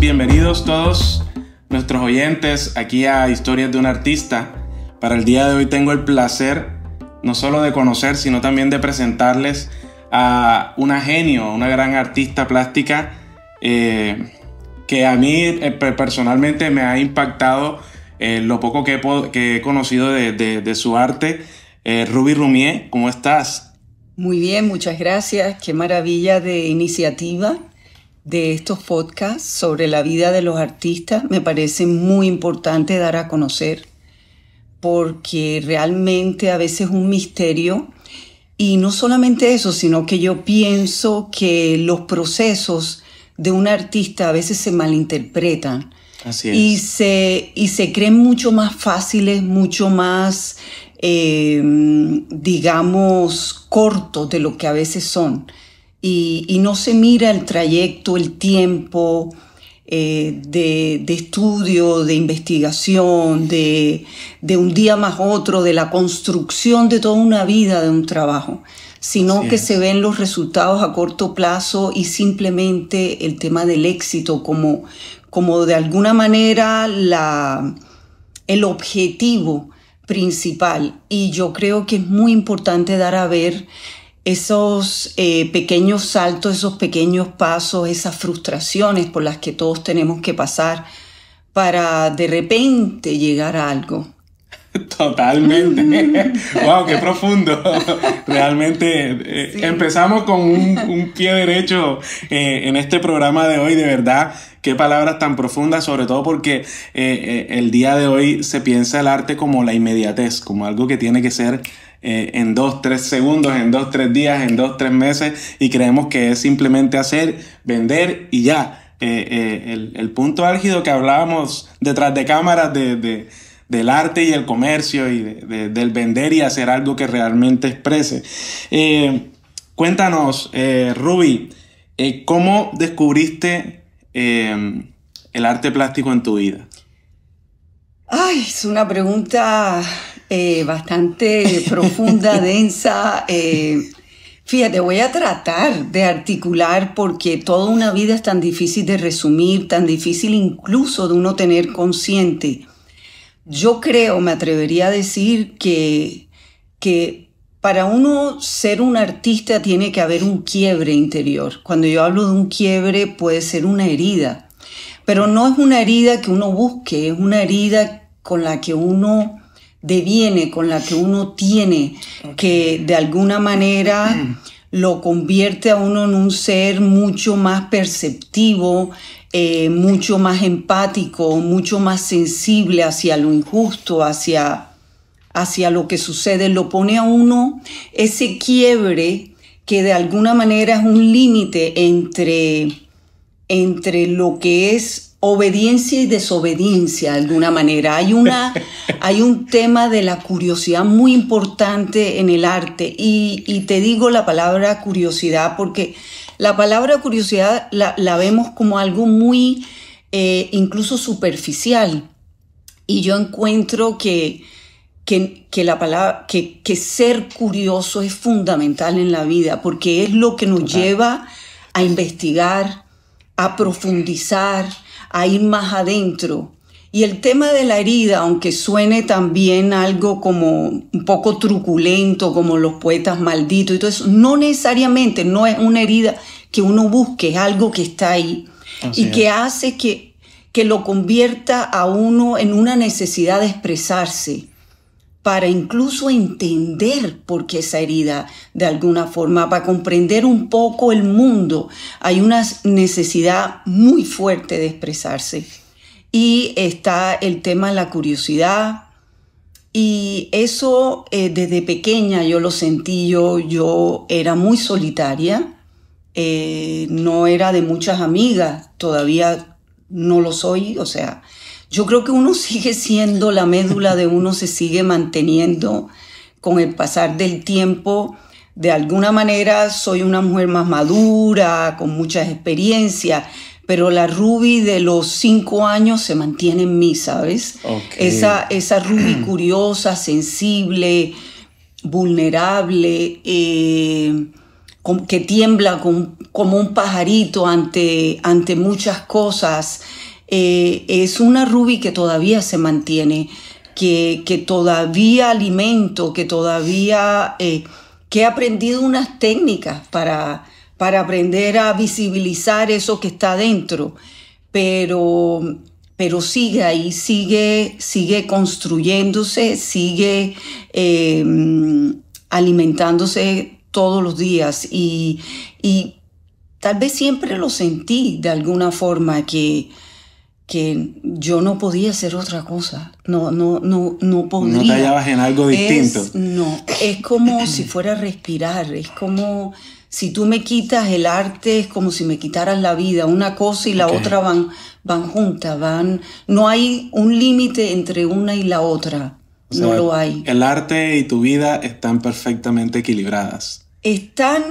bienvenidos todos nuestros oyentes aquí a Historias de un Artista. Para el día de hoy tengo el placer no solo de conocer, sino también de presentarles a una genio, una gran artista plástica eh, que a mí eh, personalmente me ha impactado eh, lo poco que he, conocido de, su arte. Ruby Rumier, ¿cómo estás? Muy bien, muchas gracias. Qué maravilla de iniciativa de estos podcasts sobre la vida de los artistas. Me parece muy importante dar a conocer porque realmente a veces es un misterio. Y no solamente eso, sino que yo pienso que los procesos de un artista a veces se malinterpretan. Así es. Y se, y se creen mucho más fáciles, mucho más, eh, digamos, cortos de lo que a veces son y, no se mira el trayecto, el tiempo eh, de, estudio, de investigación, de, un día más otro, de la construcción de toda una vida de un trabajo, sino que se ven los resultados a corto plazo y simplemente el tema del éxito como, como de alguna manera la, el objetivo principal. Y yo creo que es muy importante dar a ver esos eh, pequeños saltos, esos pequeños pasos, esas frustraciones por las que todos tenemos que pasar para de repente llegar a algo. Totalmente. wow, qué profundo. Realmente eh, empezamos con un, pie derecho eh, en este programa de hoy, de verdad. Qué palabras tan profundas, sobre todo porque el día de hoy se piensa el arte como la inmediatez, como algo que tiene que ser eh, en dos, tres segundos, en dos, tres días, en dos, tres meses y creemos que es simplemente hacer, vender y ya. Eh, eh, el, punto álgido que hablábamos detrás de cámaras de, del arte y el comercio y del vender y hacer algo que realmente exprese. cuéntanos, Ruby, ¿cómo descubriste el arte plástico en tu vida? Ay, es una pregunta eh, bastante profunda, densa. Eh, fíjate, voy a tratar de articular porque toda una vida es tan difícil de resumir, tan difícil incluso de uno tener consciente. Yo creo, me atrevería a decir que, que para uno ser un artista tiene que haber un quiebre interior. Cuando yo hablo de un quiebre puede ser una herida, pero no es una herida que uno busque, es una herida con la que uno deviene, con la que uno tiene, que de alguna manera lo convierte a uno en un ser mucho más perceptivo, eh, mucho más empático, mucho más sensible hacia lo injusto, hacia, hacia lo que sucede, lo pone a uno ese quiebre que de alguna manera es un límite entre, entre lo que es obediencia y desobediencia de alguna manera. Hay, una, hay un tema de la curiosidad muy importante en el arte. Y, te digo la palabra curiosidad porque la palabra curiosidad la, vemos como algo muy eh, incluso superficial. Y yo encuentro que, que, la palabra, que, que, ser curioso es fundamental en la vida porque es lo que nos lleva a investigar, a profundizar, a ir más adentro. Y el tema de la herida, aunque suene también algo como un poco truculento, como los poetas malditos y todo eso, no necesariamente, no es una herida que uno busque, es algo que está ahí. Y que hace que, que lo convierta a uno en una necesidad de expresarse para incluso entender por qué esa herida de alguna forma, para comprender un poco el mundo. Hay una necesidad muy fuerte de expresarse. Y está el tema de la curiosidad. Y eso eh, desde pequeña yo lo sentí, yo, yo era muy solitaria, eh, no era de muchas amigas, todavía no lo soy, o sea, yo creo que uno sigue siendo, la médula de uno se sigue manteniendo con el pasar del tiempo. De alguna manera soy una mujer más madura, con muchas experiencias, pero la Ruby de los cinco años se mantiene en mí, ¿sabes? Esa, esa Ruby curiosa, sensible, vulnerable, eh, que tiembla como un pajarito ante, ante muchas cosas. Eh, es una Ruby que todavía se mantiene, que, que todavía alimento, que todavía eh, que he aprendido unas técnicas para, para aprender a visibilizar eso que está dentro, pero, pero sigue ahí, sigue, sigue construyéndose, sigue em, alimentándose todos los días. Y, y, tal vez siempre lo sentí de alguna forma que, que yo no podía hacer otra cosa. No, no, no, no podría. No te hallabas en algo distinto. no, es como si fuera a respirar, es como si tú me quitas el arte, es como si me quitaras la vida. Una cosa y la otra van, van juntas, van. No hay un límite entre una y la otra. no lo hay. El arte y tu vida están perfectamente equilibradas. Están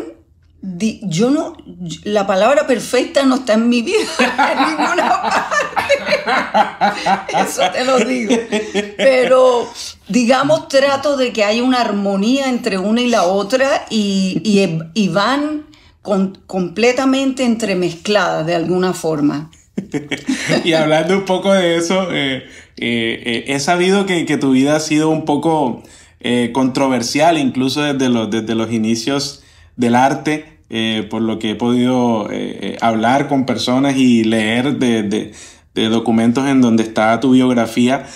yo no, la palabra perfecta no está en mi vida, en ninguna parte. Eso te lo digo. Pero, digamos, trato de que haya una armonía entre una y la otra y, y, van completamente entremezcladas de alguna forma. y hablando un poco de eso, eh, eh, eh, he sabido que, que, tu vida ha sido un poco controversial, incluso desde los, desde los inicios del arte, eh, por lo que he podido eh, eh, hablar con personas y leer de, documentos en donde está tu biografía,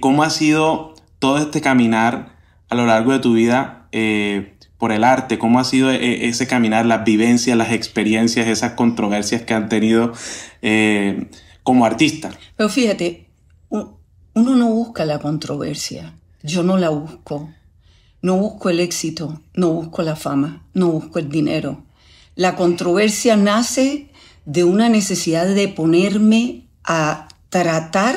¿cómo ha sido todo este caminar a lo largo de tu vida por el arte? ¿Cómo ha sido ese caminar, las vivencias, las experiencias, esas controversias que han tenido como artista? Pero fíjate, uno no busca la controversia, yo no la busco. No busco el éxito, no busco la fama, no busco el dinero. La controversia nace de una necesidad de ponerme a tratar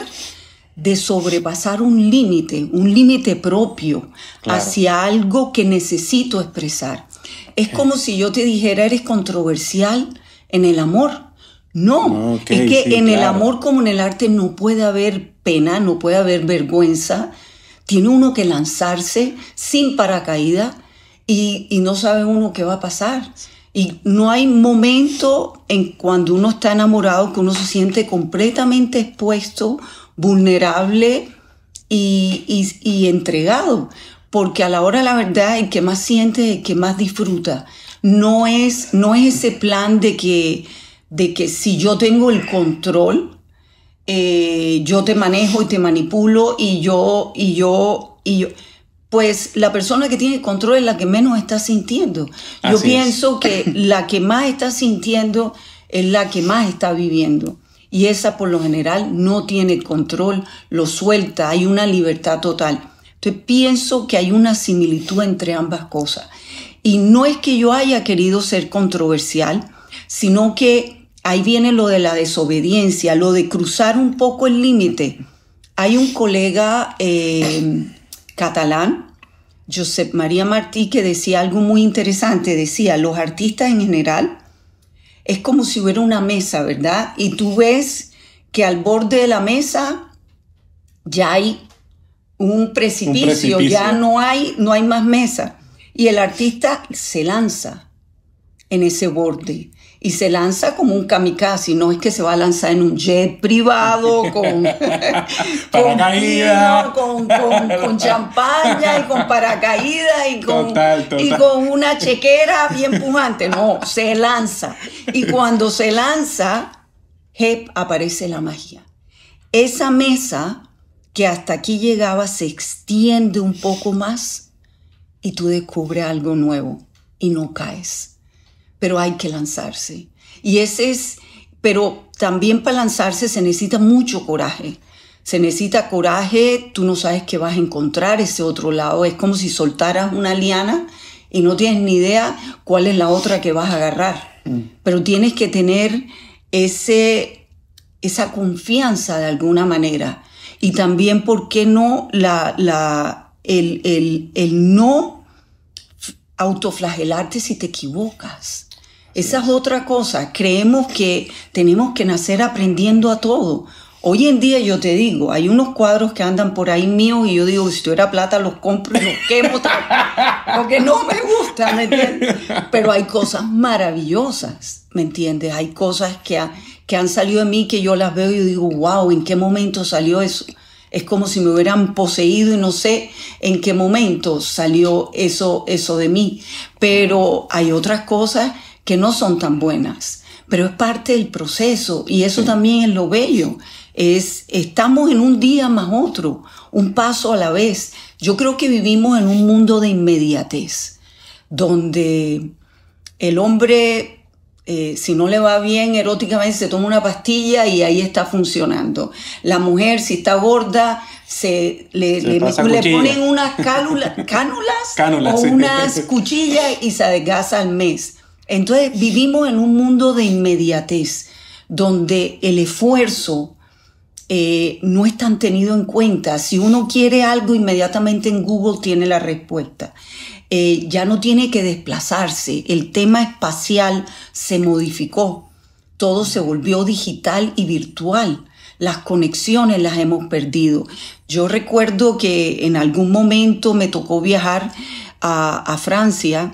de sobrepasar un límite, un límite propio hacia algo que necesito expresar. Es como si yo te dijera, eres controversial en el amor. No, es que en el amor como en el arte no puede haber pena, no puede haber vergüenza, tiene uno que lanzarse sin paracaídas y, no sabe uno qué va a pasar. Y no hay momento en cuando uno está enamorado que uno se siente completamente expuesto, vulnerable y, entregado. Porque a la hora la verdad el que más siente, el que más disfruta. No es, no es ese plan de que, de que si yo tengo el control, eh, yo te manejo y te manipulo y yo, y yo, y yo. Pues la persona que tiene control es la que menos está sintiendo. Yo pienso que la que más está sintiendo es la que más está viviendo. Y esa por lo general no tiene control, lo suelta, hay una libertad total. Entonces pienso que hay una similitud entre ambas cosas. Y no es que yo haya querido ser controversial, sino que ahí viene lo de la desobediencia, lo de cruzar un poco el límite. Hay un colega eh, catalán, Josep María Martí, que decía algo muy interesante. Decía, los artistas en general es como si hubiera una mesa, ¿verdad? Y tú ves que al borde de la mesa ya hay un precipicio, un precipicio. ya no hay, no hay más mesa. Y el artista se lanza en ese borde y se lanza como un kamikaze, no es que se va a lanzar en un jet privado con, paracaídas, con, con, champaña y con paracaídas y con, y con una chequera bien pujante, no, se lanza. Y cuando se lanza, Hep aparece la magia. Esa mesa que hasta aquí llegaba se extiende un poco más y tú descubres algo nuevo y no caes pero hay que lanzarse. Y ese es, pero también para lanzarse se necesita mucho coraje. Se necesita coraje, tú no sabes que vas a encontrar ese otro lado. Es como si soltaras una liana y no tienes ni idea cuál es la otra que vas a agarrar. Mm. Pero tienes que tener ese, esa confianza de alguna manera. Y también, ¿por qué no la, la, el, el, el no autoflagelarte si te equivocas? Esa es otra cosa. Creemos que tenemos que nacer aprendiendo a todo Hoy en día yo te digo, hay unos cuadros que andan por ahí míos y yo digo, si tuviera plata los compro y los quemo, porque no me gustan, ¿me entiendes? Pero hay cosas maravillosas, ¿me entiendes? Hay cosas que, que han salido de mí que yo las veo y digo, wow, ¿en qué momento salió eso? Es como si me hubieran poseído y no sé en qué momento salió eso, eso de mí. Pero hay otras cosas que no son tan buenas, pero es parte del proceso y eso también es lo bello es estamos en un día más otro, un paso a la vez. Yo creo que vivimos en un mundo de inmediatez, donde el hombre, eh, si no le va bien eróticamente, se toma una pastilla y ahí está funcionando. La mujer, si está gorda, se le, le, ponen unas cánulas, cánulas, o unas cuchillas y se adelgaza al mes. Entonces vivimos en un mundo de inmediatez, donde el esfuerzo, eh, no están tenido en cuenta. Si uno quiere algo, inmediatamente en Google tiene la respuesta. Eh, ya no tiene que desplazarse. El tema espacial se modificó. Todo se volvió digital y virtual. Las conexiones las hemos perdido. Yo recuerdo que en algún momento me tocó viajar a, Francia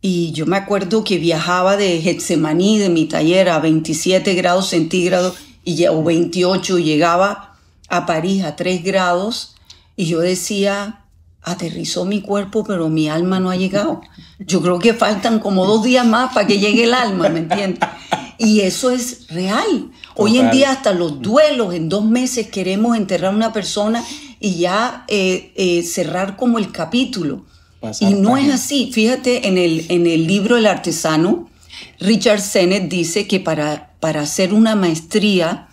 y yo me acuerdo que viajaba de Getsemaní, de mi taller, a 27 grados centígrados y, o 28 llegaba a París a 3 grados y yo decía, aterrizó mi cuerpo, pero mi alma no ha llegado. Yo creo que faltan como dos días más para que llegue el alma, ¿me entiendes? Y eso es real. Hoy en día hasta los duelos, en dos meses queremos enterrar a una persona y ya eh, eh, cerrar como el capítulo. y no es así. Fíjate, en el, en el libro El artesano, Richard Sennett dice que para para hacer una maestría,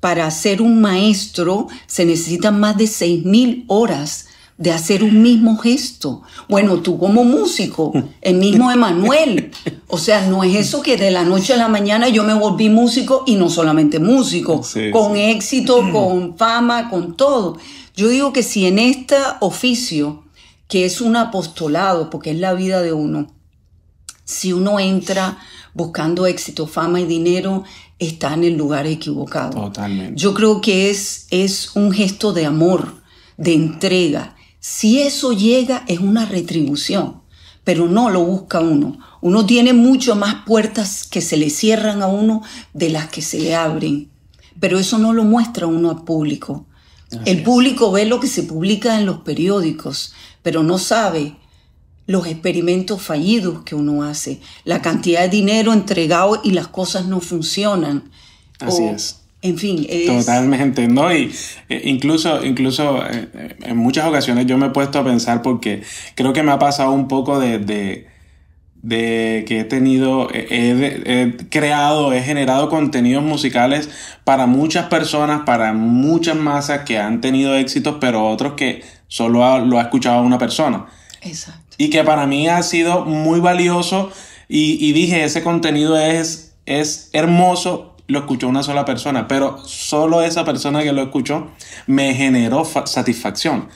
para ser un maestro, se necesitan más de 6.000 horas de hacer un mismo gesto. Bueno, tú como músico, el mismo Emanuel. O sea, no es eso que de la noche a la mañana yo me volví músico y no solamente músico, con éxito, con fama, con todo. Yo digo que si en este oficio, que es un apostolado, porque es la vida de uno, si uno entra buscando éxito, fama y dinero, está en el lugar equivocado. Totalmente. Yo creo que es, es un gesto de amor, de entrega. Si eso llega, es una retribución, pero no lo busca uno. Uno tiene mucho más puertas que se le cierran a uno de las que se le abren, pero eso no lo muestra uno al público. el público ve lo que se publica en los periódicos, pero no sabe los experimentos fallidos que uno hace, la cantidad de dinero entregado y las cosas no funcionan. Así es. En fin, Totalmente, ¿no? Y eh, incluso, incluso eh, eh, en muchas ocasiones yo me he puesto a pensar porque creo que me ha pasado un poco de, de, que he tenido, he, creado, he generado contenidos musicales para muchas personas, para muchas masas que han tenido éxitos, pero otros que solo lo ha escuchado una persona. Exacto. Y que para mí ha sido muy valioso y, dije, ese contenido es, es hermoso, lo escuchó una sola persona, pero solo esa persona que lo escuchó me generó satisfacción.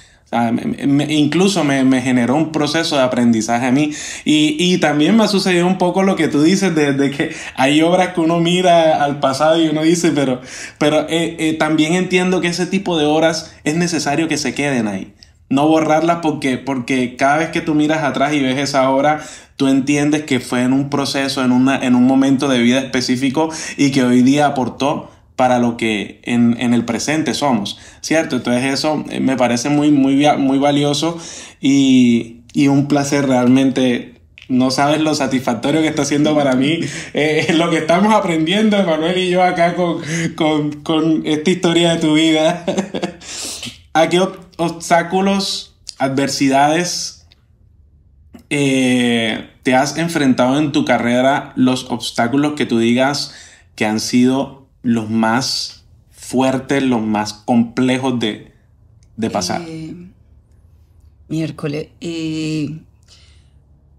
incluso me, generó un proceso de aprendizaje a mí. Y, también me ha sucedido un poco lo que tú dices, de, que hay obras que uno mira al pasado y uno dice, pero, pero eh, eh, también entiendo que ese tipo de obras es necesario que se queden ahí no borrarlas porque, porque cada vez que tú miras atrás y ves esa obra, tú entiendes que fue en un proceso, en, una, en un momento de vida específico y que hoy día aportó para lo que en, el presente somos, ¿cierto? Entonces eso eh, me parece muy, muy, muy valioso y, un placer realmente no sabes lo satisfactorio que está siendo para mí eh, lo que estamos aprendiendo, Manuel y yo acá con, con, con esta historia de tu vida. ¿A qué obstáculos, adversidades eh, te has enfrentado en tu carrera? Los obstáculos que tú digas que han sido los más fuertes, los más complejos de, pasar. Eh, miércoles. Eh,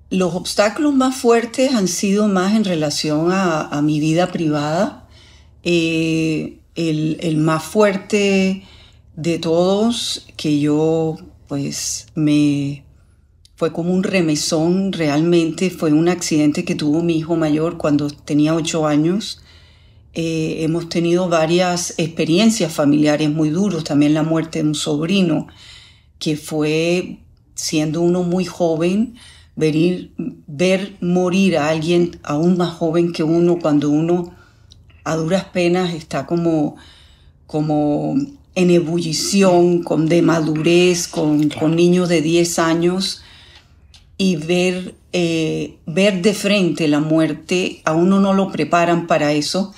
los obstáculos más fuertes han sido más en relación a, mi vida privada. el, el, más fuerte de todos que yo pues me fue como un remesón realmente, fue un accidente que tuvo mi hijo mayor cuando tenía ocho años. eh, hemos tenido varias experiencias familiares muy duras, también la muerte de un sobrino, que fue, siendo uno muy joven, ver, ver morir a alguien aún más joven que uno cuando uno a duras penas está como, como en ebullición, con de madurez, con, con niños de 10 años y ver, eh, ver de frente la muerte, a uno no lo preparan para eso.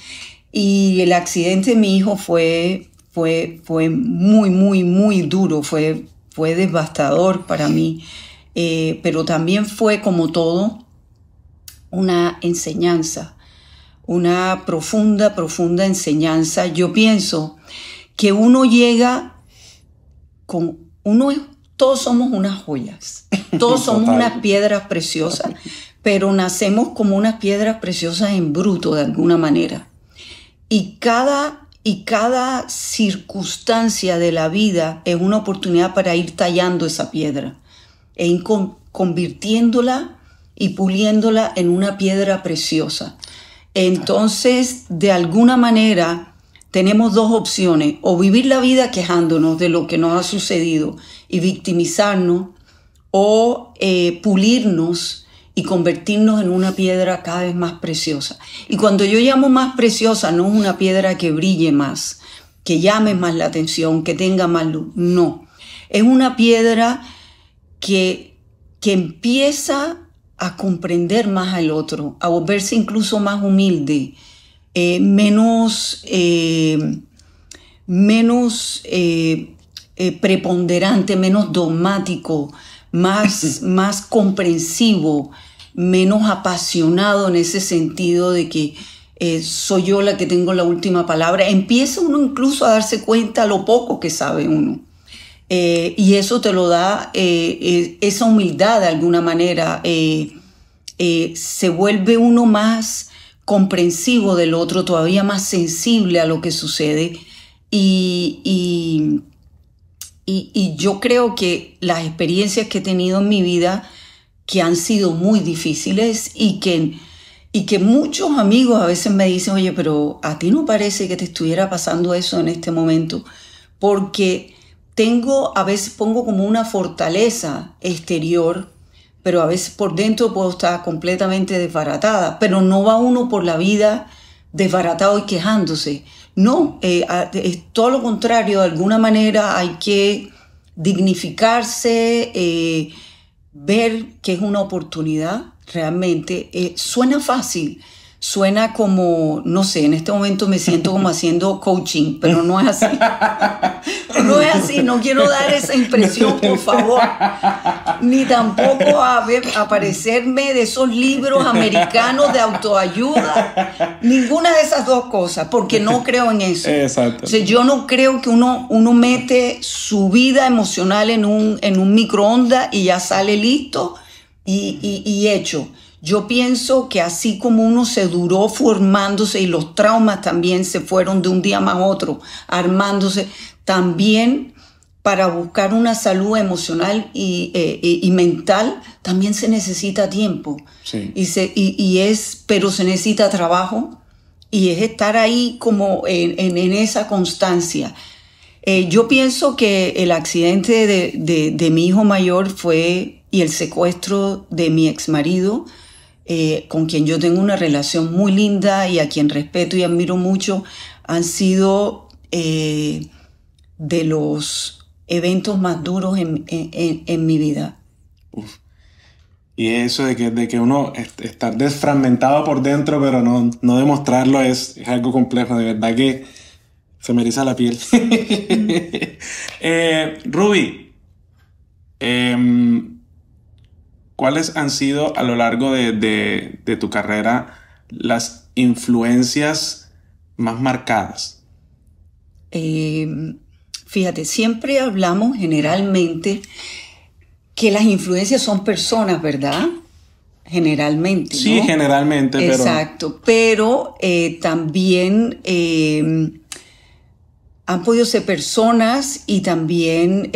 Y el accidente de mi hijo fue, fue, fue muy, muy, muy duro, fue, fue devastador para mí, eh, pero también fue como todo una enseñanza, una profunda, profunda enseñanza. Yo pienso que uno llega con, uno, todos somos unas joyas, todos somos unas piedras preciosas, pero nacemos como unas piedras preciosas en bruto de alguna manera. Y cada, y cada circunstancia de la vida es una oportunidad para ir tallando esa piedra e ir convirtiéndola y puliéndola en una piedra preciosa. Entonces, de alguna manera, tenemos dos opciones, o vivir la vida quejándonos de lo que nos ha sucedido y victimizarnos, o eh, pulirnos y convertirnos en una piedra cada vez más preciosa. Y cuando yo llamo más preciosa, no es una piedra que brille más, que llame más la atención, que tenga más luz, no. Es una piedra que, que empieza a comprender más al otro, a volverse incluso más humilde, eh, menos, eh, menos eh, preponderante, menos dogmático, más, más comprensivo, menos apasionado en ese sentido de que soy yo la que tengo la última palabra. Empieza uno incluso a darse cuenta lo poco que sabe uno. y eso te lo da esa humildad de alguna manera. se vuelve uno más comprensivo del otro, todavía más sensible a lo que sucede. Y, y, y, yo creo que las experiencias que he tenido en mi vida, que han sido muy difíciles y que, y que muchos amigos a veces me dicen, oye, pero a ti no parece que te estuviera pasando eso en este momento, porque tengo, a veces pongo como una fortaleza exterior pero a veces por dentro puedo estar completamente desbaratada, pero no va uno por la vida desbaratado y quejándose. No, eh, es todo lo contrario, de alguna manera hay que dignificarse, eh, ver que es una oportunidad realmente. Eh, suena fácil, suena como, no sé, en este momento me siento como haciendo coaching, pero no es así. No es así, no quiero dar esa impresión, por favor. Ni tampoco a ver, aparecerme de esos libros americanos de autoayuda. Ninguna de esas dos cosas, porque no creo en eso. Exacto. O sea, yo no creo que uno, uno mete su vida emocional en un, en un microondas y ya sale listo y, y, y hecho. Yo pienso que así como uno se duró formándose y los traumas también se fueron de un día más otro, armándose, también para buscar una salud emocional y, eh, mental también se necesita tiempo. Y, se, y, es, pero se necesita trabajo y es estar ahí como en, esa constancia. Eh, yo pienso que el accidente de, de, mi hijo mayor fue y el secuestro de mi ex marido eh, con quien yo tengo una relación muy linda y a quien respeto y admiro mucho, han sido eh, de los eventos más duros en, mi vida. Y eso de que, de que uno está desfragmentado por dentro, pero no, no demostrarlo es, algo complejo. De verdad que se me eriza la piel. eh, Ruby, em, ¿cuáles han sido a lo largo de, tu carrera las influencias más marcadas? Eh, fíjate, siempre hablamos generalmente que las influencias son personas, ¿verdad? Generalmente. Sí, generalmente, pero... Exacto, pero eh, también eh, han podido ser personas y también,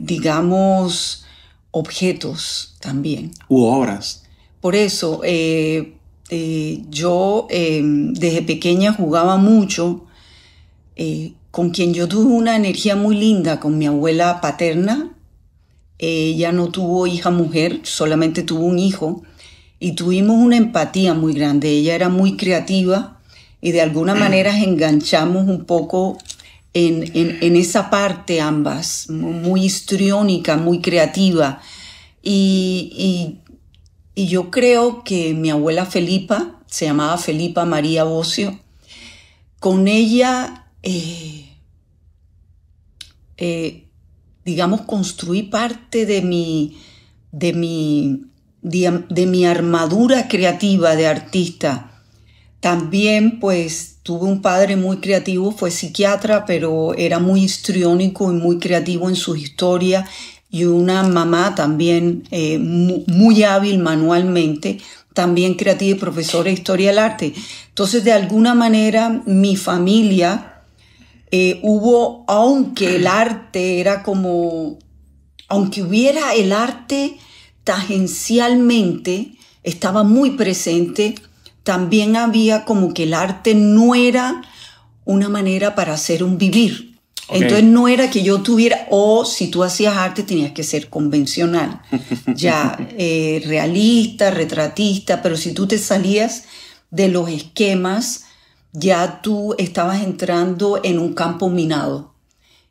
digamos, objetos también. U obras. Por eso, eh, Eh, yo em, desde pequeña jugaba mucho, eh, con quien yo tuve una energía muy linda, con mi abuela paterna. Ella no tuvo hija mujer, solamente tuvo un hijo y tuvimos una empatía muy grande. Ella era muy creativa y de alguna manera enganchamos un poco en, esa parte ambas, muy histriónica, muy creativa. Y, y, yo creo que mi abuela Felipa, se llamaba Felipa María Bocio, con ella, eh, eh, digamos, construí parte de mi, de mi, de mi armadura creativa de artista. También, pues, Tuve un padre muy creativo, fue psiquiatra, pero era muy histriónico y muy creativo en su historia y una mamá también eh, muy, hábil manualmente, también creativa y profesora de historia del arte. Entonces, de alguna manera, mi familia eh, hubo, aunque el arte era como, aunque hubiera el arte tangencialmente, estaba muy presente también había como que el arte no era una manera para hacer un vivir. Entonces no era que yo tuviera, o si tú hacías arte tenías que ser convencional, ya eh, realista, retratista, pero si tú te salías de los esquemas, ya tú estabas entrando en un campo minado.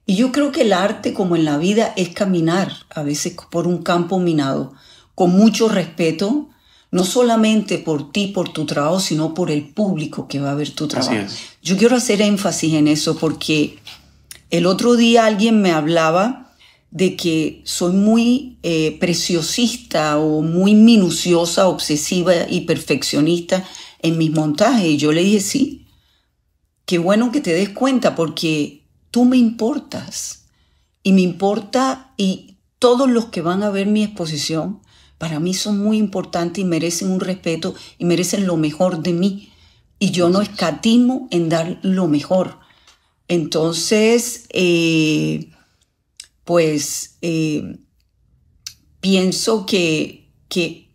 Y yo creo que el arte, como en la vida, es caminar a veces por un campo minado, con mucho respeto, no solamente por ti, por tu trabajo, sino por el público que va a ver tu trabajo. Yo quiero hacer énfasis en eso porque el otro día alguien me hablaba de que soy muy eh, preciosista o muy minuciosa, obsesiva y perfeccionista en mis montajes. Y yo le dije, sí, qué bueno que te des cuenta porque tú me importas. Y me importa y todos los que van a ver mi exposición para mí son muy importantes y merecen un respeto y merecen lo mejor de mí. Y yo no escatimo en dar lo mejor. Entonces, eh, pues eh, pienso que, que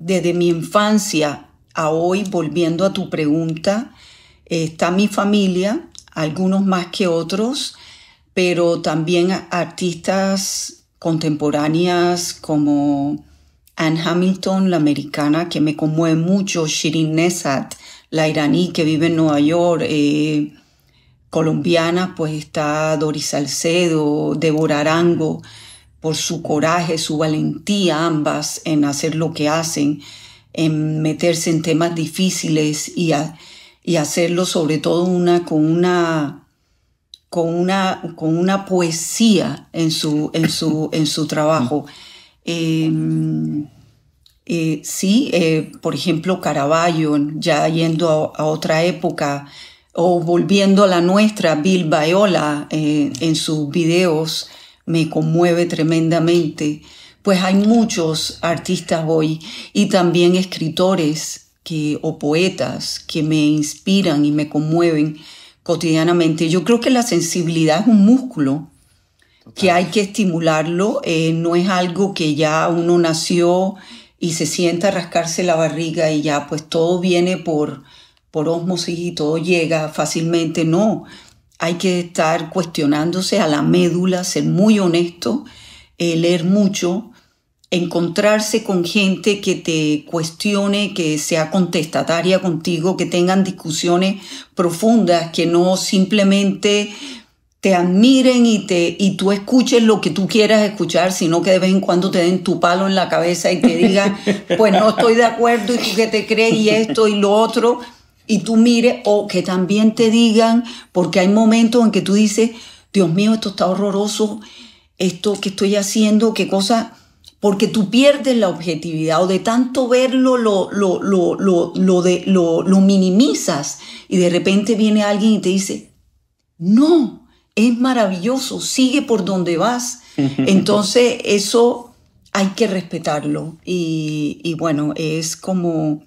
desde mi infancia a hoy, volviendo a tu pregunta, está mi familia, algunos más que otros, pero también artistas contemporáneas como Anne Hamilton, la americana, que me conmueve mucho, Shirin Nesat, la iraní que vive en Nueva York, eh, colombiana, pues está Doris Salcedo, Débora Arango, por su coraje, su valentía, ambas en hacer lo que hacen, en meterse en temas difíciles y, hacerlo sobre todo con una poesía en su, trabajo. Eh, sí, eh, por ejemplo, Caravaggio, ya yendo a, otra época, o volviendo a la nuestra, Bill Baiola eh, en sus videos me conmueve tremendamente. Pues hay muchos artistas hoy y también escritores que, o poetas que me inspiran y me conmueven cotidianamente. Yo creo que la sensibilidad es un músculo que hay que estimularlo, eh, no es algo que ya uno nació y se sienta a rascarse la barriga y ya pues todo viene por, por osmosis y todo llega fácilmente, no. Hay que estar cuestionándose a la médula, ser muy honesto, eh, leer mucho, encontrarse con gente que te cuestione, que sea contestataria contigo, que tengan discusiones profundas, que no simplemente te admiren y, te, y tú escuches lo que tú quieras escuchar, sino que de vez en cuando te den tu palo en la cabeza y te digan, pues no estoy de acuerdo y tú que te crees y esto y lo otro, y tú mires, o que también te digan, porque hay momentos en que tú dices, Dios mío, esto está horroroso, esto que estoy haciendo, qué cosa, porque tú pierdes la objetividad o de tanto verlo lo, lo, lo, lo, lo, de, lo, lo minimizas y de repente viene alguien y te dice, no, es maravilloso, sigue por donde vas. Entonces eso hay que respetarlo y, bueno, es como,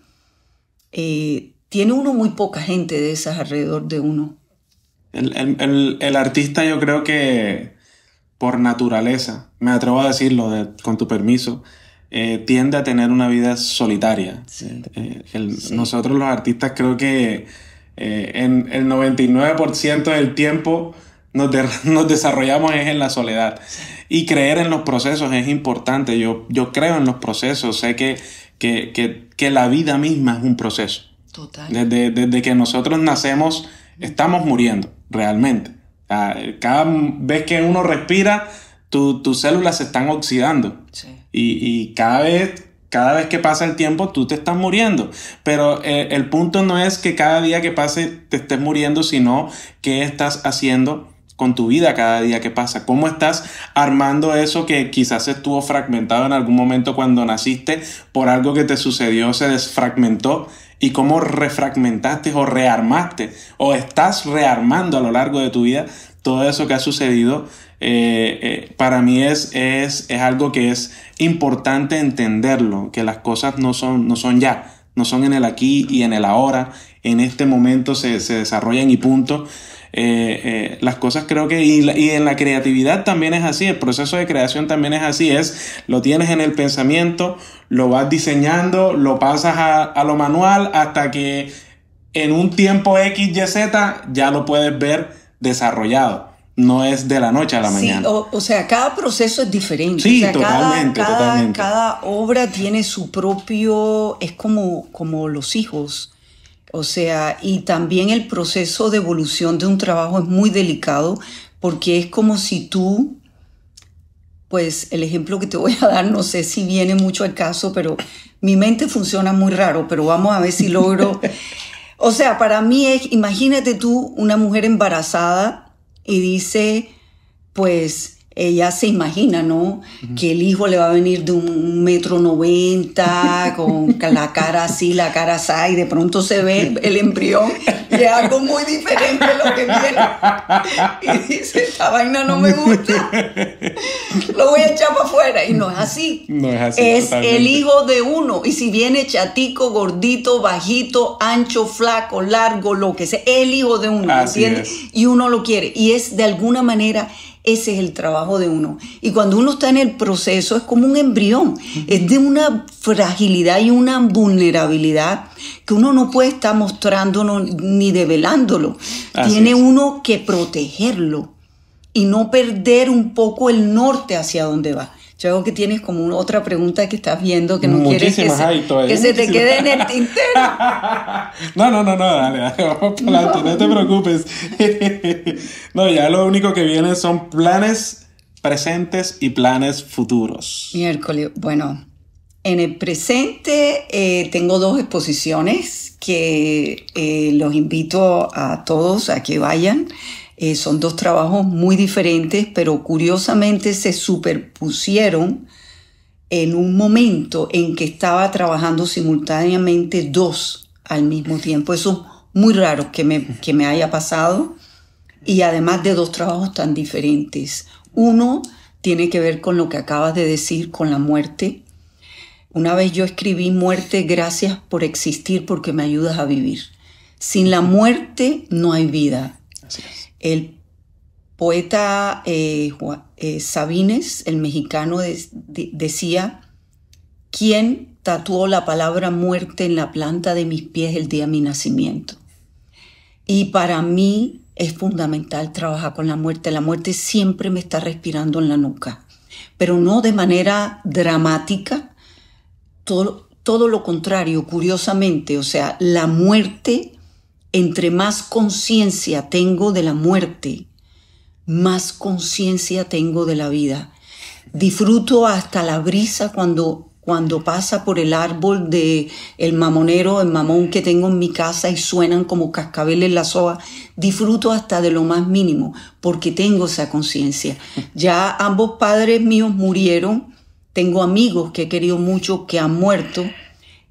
eh, tiene uno muy poca gente de esas alrededor de uno. El, artista yo creo que por naturaleza, me atrevo a decirlo con tu permiso, eh, tiende a tener una vida solitaria. Eh, nosotros los artistas creo que en el 99% del tiempo nos, nos, desarrollamos en la soledad. Y creer en los procesos es importante. Yo, yo creo en los procesos, sé que, que, que, que la vida misma es un proceso. Total. Desde, desde que nosotros nacemos, estamos muriendo, realmente. Cada vez que uno respira, tus células se están oxidando. Y, cada, vez, cada vez que pasa el tiempo, tú te estás muriendo. Pero eh, el punto no es que cada día que pase te estés muriendo, sino qué estás haciendo con tu vida cada día que pasa. ¿Cómo estás armando eso que quizás estuvo fragmentado en algún momento cuando naciste por algo que te sucedió, se desfragmentó? ¿Y cómo refragmentaste o rearmaste o estás rearmando a lo largo de tu vida todo eso que ha sucedido eh, eh, para mí es, es, es, algo que es importante entenderlo, que las cosas no son, no son ya, no son en el aquí y en el ahora, en este momento se, se desarrollan y punto. Eh, las cosas creo que, y, y, en la creatividad también es así, el proceso de creación también es así, es, lo tienes en el pensamiento, lo vas diseñando, lo pasas a, a lo manual hasta que en un tiempo X, Y, Z ya lo puedes ver desarrollado no es de la noche a la mañana. O, sea, cada proceso es diferente. Sí, totalmente, cada, totalmente. Cada obra tiene su propio, es como, como los hijos. O sea, y también el proceso de evolución de un trabajo es muy delicado porque es como si tú, pues el ejemplo que te voy a dar, no sé si viene mucho al caso, pero mi mente funciona muy raro, pero vamos a ver si logro. o sea, para mí es, imagínate tú una mujer embarazada y dice, pues ella se imagina, ¿no? Que el hijo le va a venir de un metro noventa, con la cara así, la cara así, y de pronto se ve el embrión y es algo muy diferente lo que viene. Y dice, esta vaina no me gusta, lo voy a echar para afuera. Y no es así. No es así. Es el hijo de uno. Y si viene chatico, gordito, bajito, ancho, flaco, largo, lo que sea, el hijo de uno, ¿entiendes? Y uno lo quiere. Y es de alguna manera ese es el trabajo de uno. Y cuando uno está en el proceso es como un embrión, es de una fragilidad y una vulnerabilidad que uno no puede estar mostrando ni develándolo. Tiene uno que protegerlo y no perder un poco el norte hacia donde va. Yo creo que tienes como una otra pregunta que estás viendo que no quieres que, se, que se te quede en el tintero. no, no, no, no, dale, dale vamos para adelante, no. te preocupes. no, ya lo único que viene son planes presentes y planes futuros. Miércoles, bueno, en el presente eh, tengo dos exposiciones que eh, los invito a todos a que vayan. Eh, son dos trabajos muy diferentes, pero curiosamente se superpusieron en un momento en que estaba trabajando simultáneamente dos al mismo tiempo. Eso es muy raro que me, que me haya pasado. Y además de dos trabajos tan diferentes. Uno tiene que ver con lo que acabas de decir, con la muerte. Una vez yo escribí muerte, gracias por existir porque me ayudas a vivir. Sin la muerte no hay vida. Así es. El poeta eh, eh, Sabines, el mexicano, decía, ¿quién tatuó la palabra muerte en la planta de mis pies el día de mi nacimiento? Y para mí es fundamental trabajar con la muerte. La muerte siempre me está respirando en la nuca, pero no de manera dramática, todo, todo lo contrario, curiosamente. O sea, la muerte entre más conciencia tengo de la muerte, más conciencia tengo de la vida. Disfruto hasta la brisa cuando, cuando pasa por el árbol de el mamonero, el mamón que tengo en mi casa y suenan como cascabeles la soa. Disfruto hasta de lo más mínimo porque tengo esa conciencia. Ya ambos padres míos murieron. Tengo amigos que he querido mucho que han muerto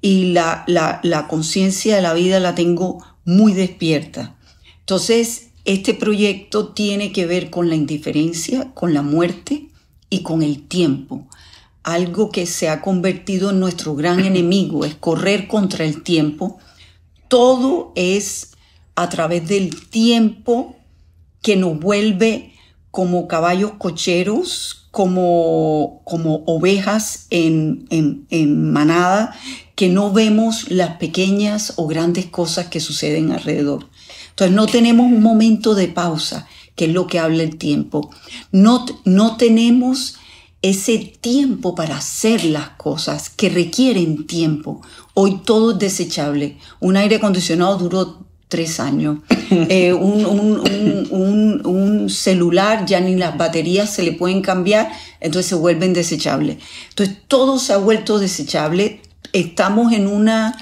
y la, la, la conciencia de la vida la tengo muy despierta. Entonces, este proyecto tiene que ver con la indiferencia, con la muerte y con el tiempo. Algo que se ha convertido en nuestro gran enemigo, es correr contra el tiempo. Todo es a través del tiempo que nos vuelve como caballos cocheros, como, como ovejas en, en, manada que no vemos las pequeñas o grandes cosas que suceden alrededor. Entonces no tenemos un momento de pausa, que es lo que habla el tiempo. No, no tenemos ese tiempo para hacer las cosas que requieren tiempo. Hoy todo es desechable. Un aire acondicionado duró tres años. Eh, un, un, celular ya ni las baterías se le pueden cambiar, entonces se vuelven desechables. Entonces todo se ha vuelto desechable. Estamos en una,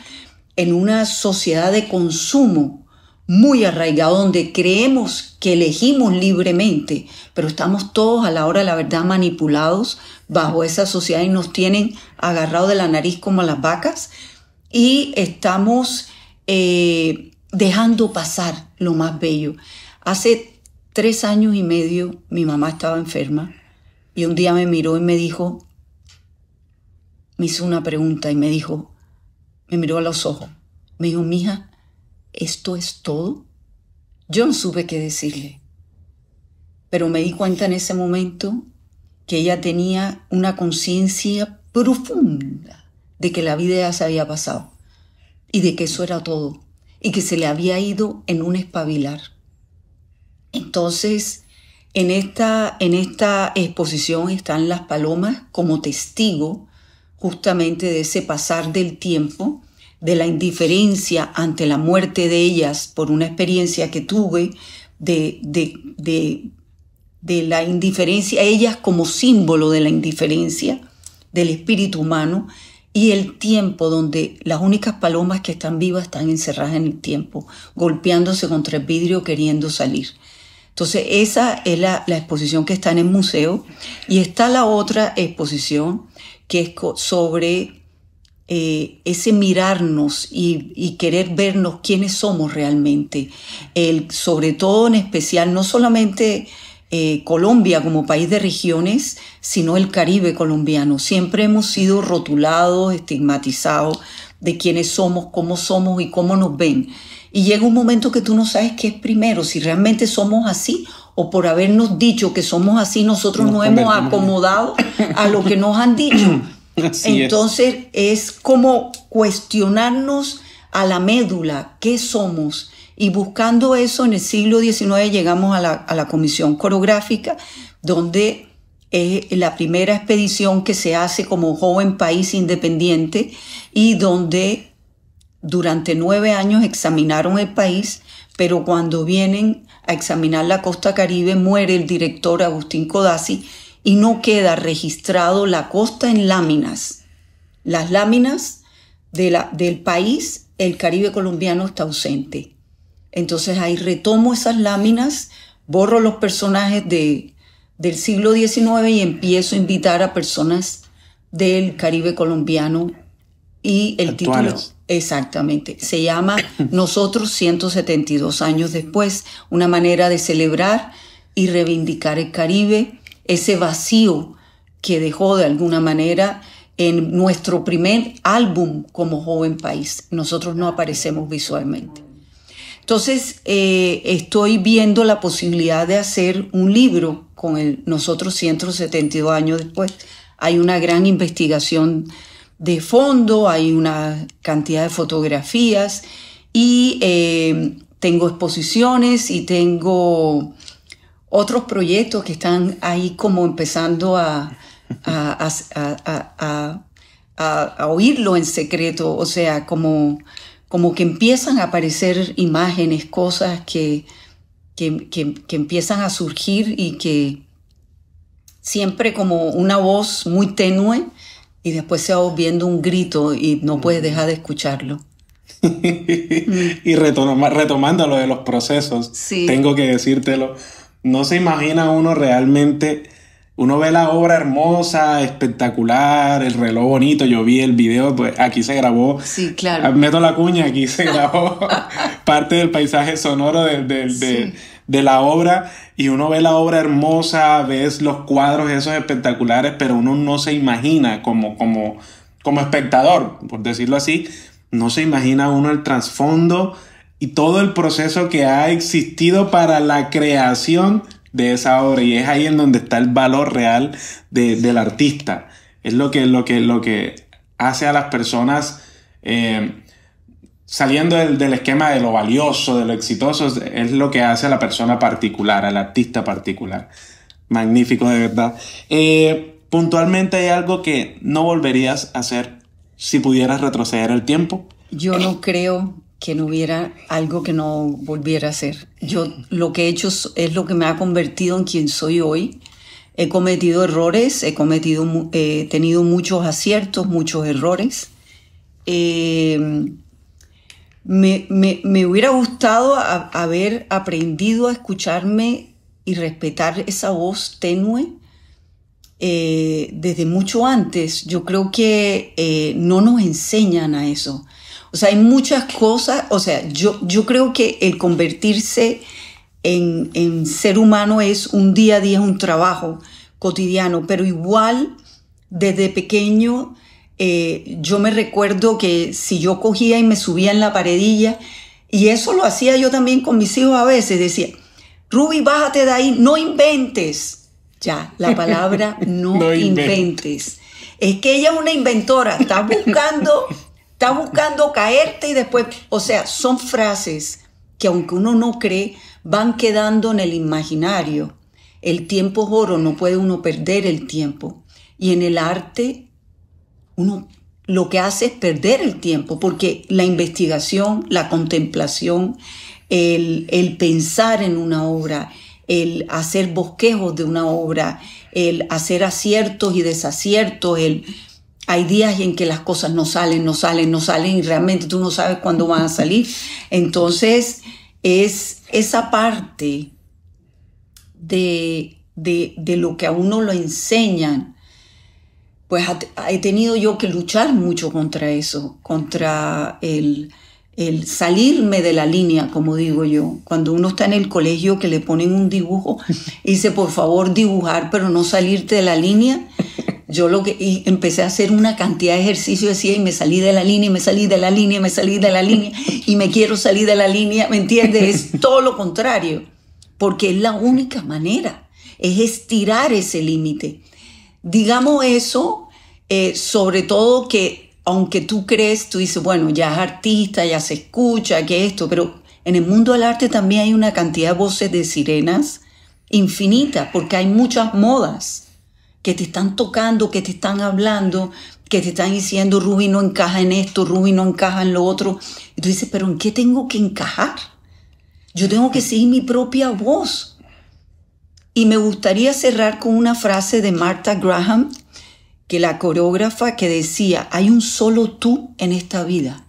en una sociedad de consumo muy arraigado donde creemos que elegimos libremente, pero estamos todos a la hora de la verdad manipulados bajo esa sociedad y nos tienen agarrado de la nariz como las vacas y estamos eh, dejando pasar lo más bello. Hace tres años y medio mi mamá estaba enferma y un día me miró y me dijo, me hizo una pregunta y me dijo, me miró a los ojos, me dijo, mija, ¿esto es todo? Yo no supe qué decirle, pero me di cuenta en ese momento que ella tenía una conciencia profunda de que la vida ya se había pasado y de que eso era todo y que se le había ido en un espabilar. Entonces, en esta, en esta exposición están las palomas como testigo justamente de ese pasar del tiempo, de la indiferencia ante la muerte de ellas por una experiencia que tuve, de, de, de, la indiferencia, ellas como símbolo de la indiferencia del espíritu humano, y el tiempo donde las únicas palomas que están vivas están encerradas en el tiempo, golpeándose contra el vidrio queriendo salir. Entonces esa es la, exposición que está en el museo y está la otra exposición que es sobre eh, ese mirarnos y, querer vernos quiénes somos realmente, el, sobre todo en especial, no solamente eh, Colombia como país de regiones, sino el Caribe colombiano. Siempre hemos sido rotulados, estigmatizados de quiénes somos, cómo somos y cómo nos ven. Y llega un momento que tú no sabes qué es primero, si realmente somos así o por habernos dicho que somos así, nosotros nos, hemos acomodado a lo que nos han dicho. Entonces es. es como cuestionarnos a la médula, ¿qué somos? Y buscando eso en el siglo XIX llegamos a la, comisión coreográfica, donde es la primera expedición que se hace como joven país independiente y donde durante nueve años examinaron el país, pero cuando vienen a examinar la costa caribe muere el director Agustín Codazzi y no queda registrado la costa en láminas. Las láminas de la, del país, el Caribe colombiano está ausente. Entonces ahí retomo esas láminas, borro los personajes de, del siglo XIX y empiezo a invitar a personas del Caribe colombiano y el título exactamente se llama Nosotros 172 años después, una manera de celebrar y reivindicar el Caribe, ese vacío que dejó de alguna manera en nuestro primer álbum como joven país. Nosotros no aparecemos visualmente. Entonces, eh, estoy viendo la posibilidad de hacer un libro con el, nosotros 172 años después. Hay una gran investigación de fondo, hay una cantidad de fotografías y eh, tengo exposiciones y tengo otros proyectos que están ahí como empezando a, a, a oírlo en secreto, o sea, como como que empiezan a aparecer imágenes, cosas que, que, empiezan a surgir y que siempre como una voz muy tenue y después se va volviendo un grito y no puedes dejar de escucharlo. y retomando lo de los procesos, tengo que decírtelo, no se imagina uno realmente uno ve la obra hermosa, espectacular, el reloj bonito. Yo vi el video, pues aquí se grabó. Sí, claro. Ah, meto la cuña, aquí se grabó parte del paisaje sonoro de, la obra. Y uno ve la obra hermosa, ves los cuadros esos espectaculares, pero uno no se imagina como, como, como espectador, por decirlo así, no se imagina uno el trasfondo y todo el proceso que ha existido para la creación de esa obra y es ahí en donde está el valor real del artista. Es lo que, lo que, lo que hace a las personas eh, saliendo del, esquema de lo valioso, de lo exitoso, es lo que hace a la persona particular, al artista particular. Magnífico, de verdad. Eh, puntualmente hay algo que no volverías a hacer si pudieras retroceder el tiempo. Yo no creo que no hubiera algo que no volviera a hacer. Yo lo que he hecho es lo que me ha convertido en quien soy hoy. He cometido errores, he cometido, he tenido muchos aciertos, muchos errores. Eh, me, me, hubiera gustado haber aprendido a escucharme y respetar esa voz tenue eh, desde mucho antes. Yo creo que eh, no nos enseñan a eso. O sea, hay muchas cosas, o sea, yo, yo creo que el convertirse en, en ser humano es un día a día, un trabajo cotidiano, pero igual desde pequeño eh, yo me recuerdo que si yo cogía y me subía en la paredilla, y eso lo hacía yo también con mis hijos a veces, decía, Ruby, bájate de ahí, no inventes. Ya, la palabra no, inventes. Es que ella es una inventora, está buscando, está buscando caerte y después, o sea, son frases que aunque uno no cree, van quedando en el imaginario. El tiempo es oro, no puede uno perder el tiempo. Y en el arte uno lo que hace es perder el tiempo, porque la investigación, la contemplación, el, pensar en una obra, el hacer bosquejos de una obra, el hacer aciertos y desaciertos, el, hay días en que las cosas no salen, no salen, no salen y realmente tú no sabes cuándo van a salir. Entonces es esa parte de, de, de lo que a uno lo enseñan pues he tenido yo que luchar mucho contra eso, contra el, el, salirme de la línea, como digo yo. Cuando uno está en el colegio que le ponen un dibujo y dice, por favor, dibujar, pero no salirte de la línea. Yo lo que y empecé a hacer una cantidad de ejercicios, decía, y me salí de la línea, y me salí de la línea, y me salí de la línea, y me quiero salir de la línea, ¿me entiendes? Es todo lo contrario, porque es la única manera, es estirar ese límite. Digamos eso, eh, sobre todo que aunque tú crees, tú dices, bueno, ya es artista, ya se escucha, que esto, pero en el mundo del arte también hay una cantidad de voces de sirenas infinita, porque hay muchas modas que te están tocando, que te están hablando, que te están diciendo, Ruby no encaja en esto, Ruby no encaja en lo otro. Y tú dices, pero ¿en qué tengo que encajar? Yo tengo que seguir mi propia voz. Y me gustaría cerrar con una frase de Martha Graham, que la coreógrafa que decía, hay un solo tú en esta vida.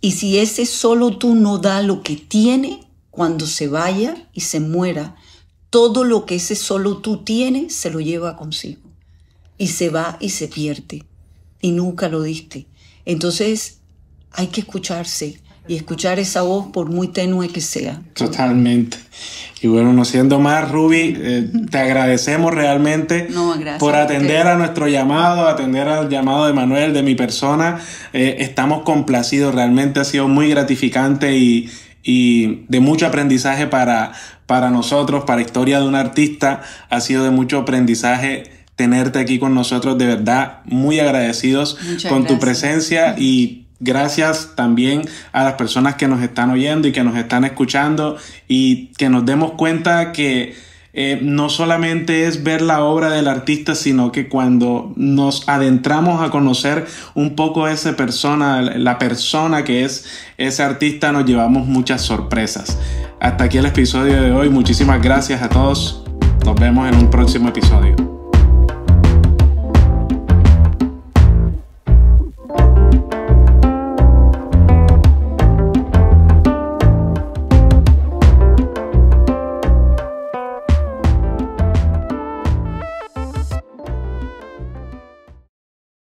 Y si ese solo tú no da lo que tiene, cuando se vaya y se muera, todo lo que ese solo tú tiene se lo lleva consigo. Y se va y se pierde. Y nunca lo diste. Entonces hay que escucharse y escuchar esa voz por muy tenue que sea. Totalmente. Y bueno, no siendo más, Ruby, eh, te agradecemos realmente por atender a, nuestro llamado, atender al llamado de Manuel, de mi persona. Eh, estamos complacidos, realmente ha sido muy gratificante y, y de mucho aprendizaje para, para nosotros, para Historia de un Artista. Ha sido de mucho aprendizaje tenerte aquí con nosotros, de verdad, muy agradecidos con tu presencia y Gracias también a las personas que nos están oyendo y que nos están escuchando y que nos demos cuenta que eh, no solamente es ver la obra del artista, sino que cuando nos adentramos a conocer un poco esa persona, la persona que es ese artista, nos llevamos muchas sorpresas. Hasta aquí el episodio de hoy. Muchísimas gracias a todos. Nos vemos en un próximo episodio.